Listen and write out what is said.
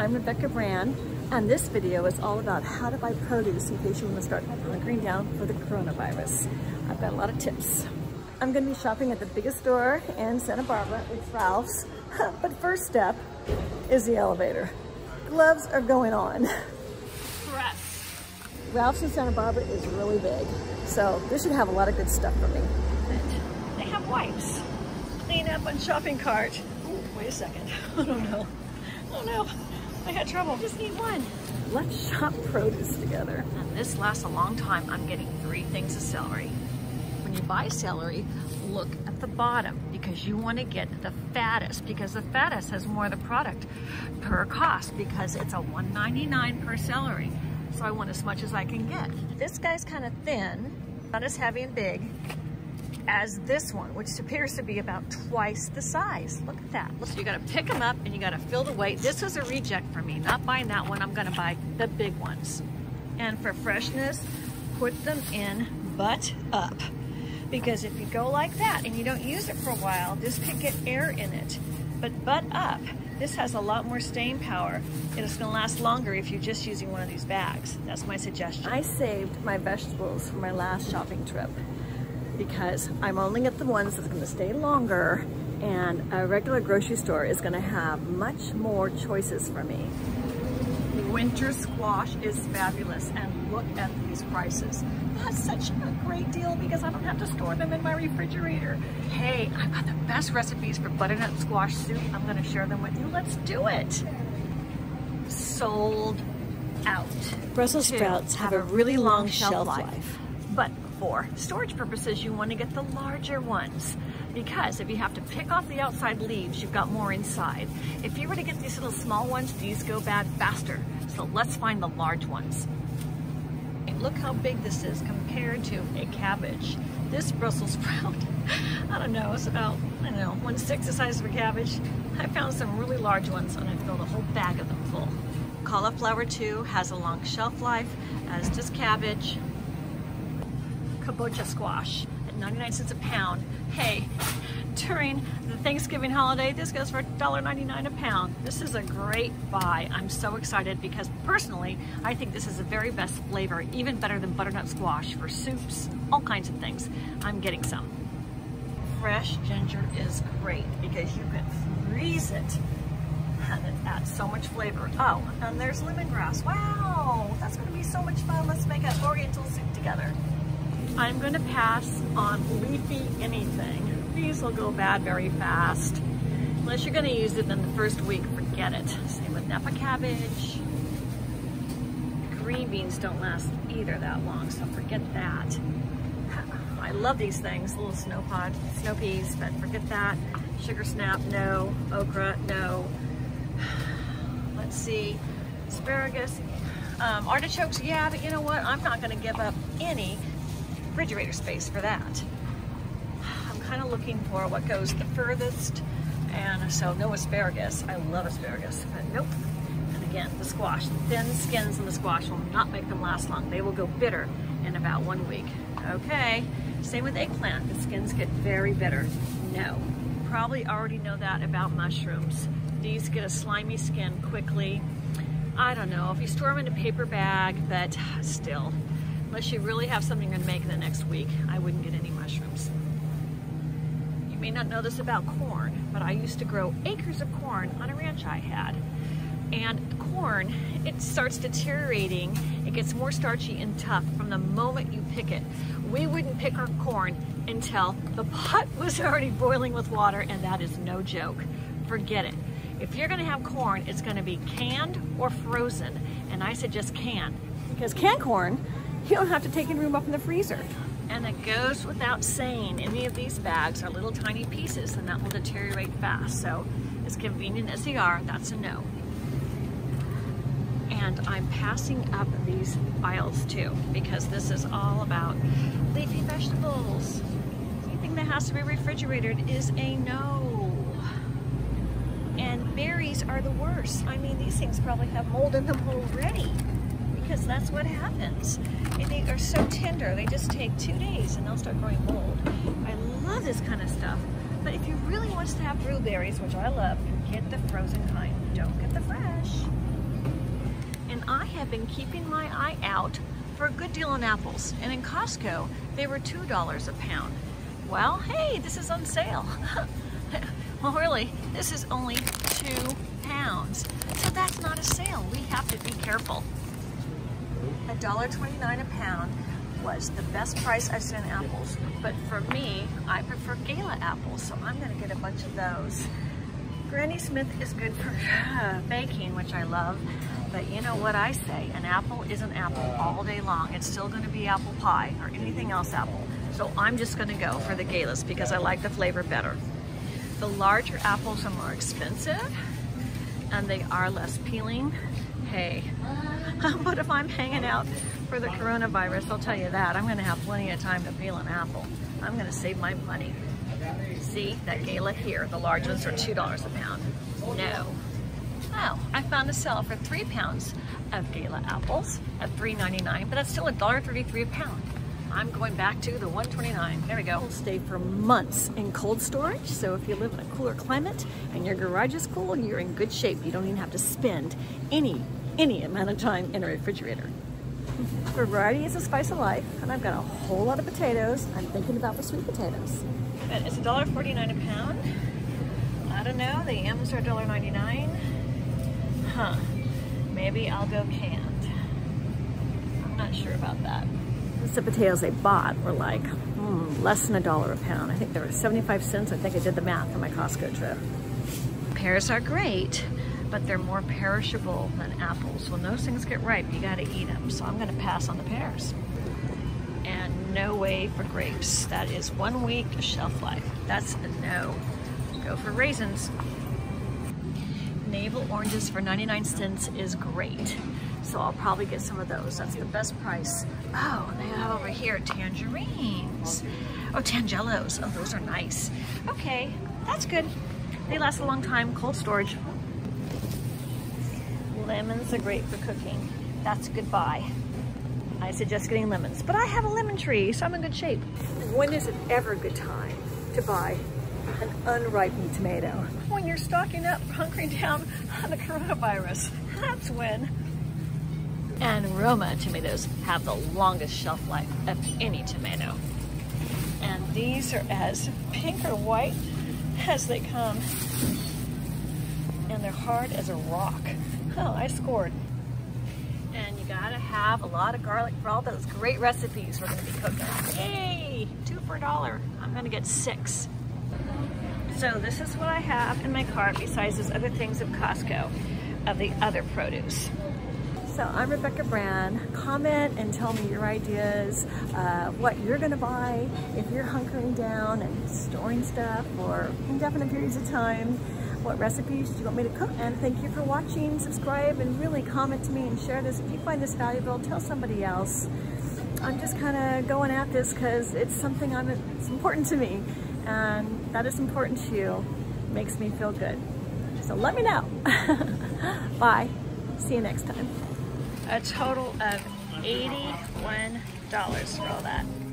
I'm Rebecca Brand, and this video is all about how to buy produce in case you want to start hunkering down for the coronavirus. I've got a lot of tips. I'm going to be shopping at the biggest store in Santa Barbara. It's Ralphs. but first step is the elevator. Gloves are going on. Ralphs in Santa Barbara is really big, so this should have a lot of good stuff for me. They have wipes. Clean up on shopping cart. Ooh, wait a second. I don't know. Oh no, I had trouble. Just need one. Let's shop produce together. And this lasts a long time. I'm getting three things of celery. When you buy celery, look at the bottom because you want to get the fattest because the fattest has more of the product per cost because it's a $1.99 per celery. So I want as much as I can get. This guy's kind of thin, not as heavy and big as this one, which appears to be about twice the size. Look at that. So you gotta pick them up and you gotta fill the weight. This was a reject for me, not buying that one. I'm gonna buy the big ones. And for freshness, put them in butt up. Because if you go like that and you don't use it for a while, this could get air in it. But butt up, this has a lot more staying power and it's gonna last longer if you're just using one of these bags. That's my suggestion. I saved my vegetables for my last shopping trip because I'm only at the ones that's gonna stay longer and a regular grocery store is gonna have much more choices for me. Winter squash is fabulous and look at these prices. That's such a great deal because I don't have to store them in my refrigerator. Hey, I've got the best recipes for butternut squash soup. I'm gonna share them with you. Let's do it. Sold out. Brussels sprouts have, have a really long, long shelf life. life. For storage purposes, you want to get the larger ones because if you have to pick off the outside leaves, you've got more inside. If you were to get these little small ones, these go bad faster. So let's find the large ones. Look how big this is compared to a cabbage. This Brussels sprout, I don't know, it's about, I don't know, one sixth the size of a cabbage. I found some really large ones and I filled a whole bag of them full. Cauliflower too has a long shelf life, as does cabbage kabocha squash at 99 cents a pound. Hey, during the Thanksgiving holiday, this goes for $1.99 a pound. This is a great buy. I'm so excited because personally, I think this is the very best flavor, even better than butternut squash for soups, all kinds of things. I'm getting some. Fresh ginger is great because you can freeze it and it adds so much flavor. Oh, and there's lemongrass. Wow, that's gonna be so much fun. Let's make an oriental soup together. I'm going to pass on leafy anything. These will go bad very fast. Unless you're going to use it in the first week, forget it. Same with Napa cabbage. Green beans don't last either that long, so forget that. I love these things, little snow pod, snow peas, but forget that. Sugar snap, no. Okra, no. Let's see, asparagus. Um, artichokes, yeah, but you know what? I'm not gonna give up any refrigerator space for that. I'm kind of looking for what goes the furthest, and so no asparagus. I love asparagus, but nope. And again, the squash, the thin skins in the squash will not make them last long. They will go bitter in about one week. Okay, same with eggplant. The skins get very bitter. No, probably already know that about mushrooms. These get a slimy skin quickly. I don't know, if you store them in a paper bag, but still, Unless you really have something to make the next week, I wouldn't get any mushrooms. You may not know this about corn, but I used to grow acres of corn on a ranch I had. And corn, it starts deteriorating. It gets more starchy and tough from the moment you pick it. We wouldn't pick our corn until the pot was already boiling with water, and that is no joke. Forget it. If you're gonna have corn, it's gonna be canned or frozen, and I suggest canned. Because canned corn you don't have to take any room up in the freezer. And it goes without saying, any of these bags are little tiny pieces and that will deteriorate fast. So as convenient as they are, that's a no. And I'm passing up these aisles too, because this is all about leafy vegetables. Anything that has to be refrigerated is a no. And berries are the worst. I mean, these things probably have mold in them already because that's what happens. And they are so tender, they just take two days and they'll start growing mold. I love this kind of stuff. But if you really want to have blueberries, which I love, get the frozen kind. Don't get the fresh. And I've been keeping my eye out for a good deal on apples. And in Costco, they were $2 a pound. Well, hey, this is on sale. well, really, this is only two pounds. So that's not a sale. We have to be careful. $1.29 a pound was the best price I've seen apples. But for me, I prefer Gala apples, so I'm gonna get a bunch of those. Granny Smith is good for baking, which I love. But you know what I say, an apple is an apple all day long. It's still gonna be apple pie or anything else apple. So I'm just gonna go for the Galas because I like the flavor better. The larger apples are more expensive and they are less peeling. Hey, but if I'm hanging out for the coronavirus, I'll tell you that. I'm gonna have plenty of time to peel an apple. I'm gonna save my money. See, that Gala here, the large ones are $2 a pound. No. Oh, I found a sale for three pounds of Gala apples at $3.99, but that's still $1.33 a pound. I'm going back to the 129. There we go. Will stay for months in cold storage. So if you live in a cooler climate and your garage is cool, you're in good shape. You don't even have to spend any, any amount of time in a refrigerator. Variety is a spice of life, and I've got a whole lot of potatoes. I'm thinking about the sweet potatoes. But it's $1.49 a pound. I don't know, the M's are $1.99. Huh, maybe I'll go canned. I'm not sure about that the potatoes they bought were like hmm, less than a dollar a pound. I think they were 75 cents. I think I did the math for my Costco trip. Pears are great, but they're more perishable than apples. When those things get ripe, you gotta eat them. So I'm gonna pass on the pears. And no way for grapes. That is one week shelf life. That's a no. Go for raisins. Navel oranges for 99 cents is great. So I'll probably get some of those. That's the best price. Oh, they have over here tangerines. Oh, tangelos. Oh, those are nice. Okay, that's good. They last a long time, cold storage. Lemons are great for cooking. That's a good buy. I suggest getting lemons, but I have a lemon tree, so I'm in good shape. When is it ever a good time to buy an unripened tomato? When you're stocking up, hunkering down on the coronavirus. That's when. And Roma tomatoes have the longest shelf life of any tomato. And these are as pink or white as they come. And they're hard as a rock. Oh, I scored. And you gotta have a lot of garlic for all those great recipes we're gonna be cooking. Yay! Two for a dollar. I'm gonna get six. So this is what I have in my cart besides those other things of Costco of the other produce. So I'm Rebecca Brand. Comment and tell me your ideas, uh, what you're gonna buy if you're hunkering down and storing stuff for indefinite periods of time. What recipes do you want me to cook? And thank you for watching, subscribe, and really comment to me and share this. If you find this valuable, tell somebody else. I'm just kind of going at this because it's something I'm, it's important to me. And that is important to you. Makes me feel good. So let me know. Bye. See you next time a total of $81 for all that.